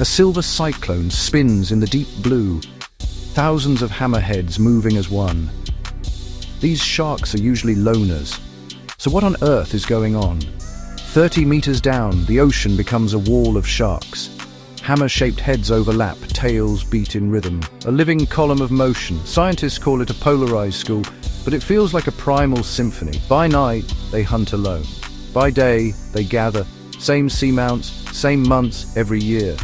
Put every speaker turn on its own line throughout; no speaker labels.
A silver cyclone spins in the deep blue, thousands of hammerheads moving as one. These sharks are usually loners. So what on earth is going on? 30 meters down, the ocean becomes a wall of sharks. Hammer-shaped heads overlap, tails beat in rhythm. A living column of motion. Scientists call it a polarized school, but it feels like a primal symphony. By night, they hunt alone. By day, they gather. Same seamounts, same months, every year.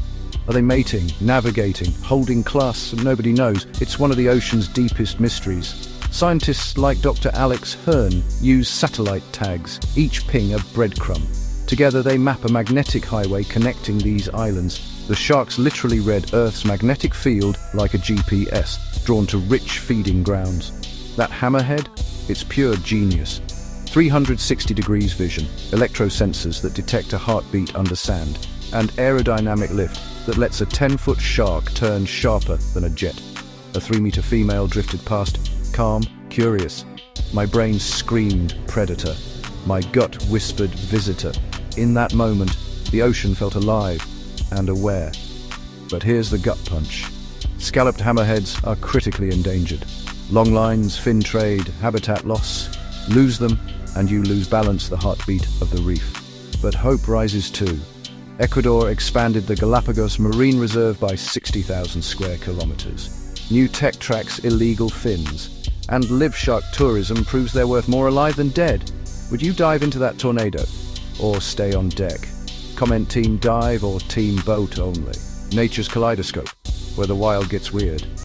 Are they mating, navigating, holding class? Nobody knows. It's one of the ocean's deepest mysteries. Scientists like Dr. Alex Hearn use satellite tags, each ping a breadcrumb. Together they map a magnetic highway connecting these islands. The sharks literally read Earth's magnetic field like a GPS, drawn to rich feeding grounds. That hammerhead? It's pure genius. 360 degrees vision, electrosensors that detect a heartbeat under sand, and aerodynamic lift that lets a 10-foot shark turn sharper than a jet. A three-meter female drifted past, calm, curious. My brain screamed predator. My gut whispered visitor. In that moment, the ocean felt alive and aware. But here's the gut punch. Scalloped hammerheads are critically endangered. Long lines, fin trade, habitat loss. Lose them, and you lose balance the heartbeat of the reef. But hope rises too. Ecuador expanded the Galapagos Marine Reserve by 60,000 square kilometers. New tech tracks illegal fins. And live shark tourism proves they're worth more alive than dead. Would you dive into that tornado? Or stay on deck? Comment Team Dive or Team Boat only. Nature's Kaleidoscope, where the wild gets weird.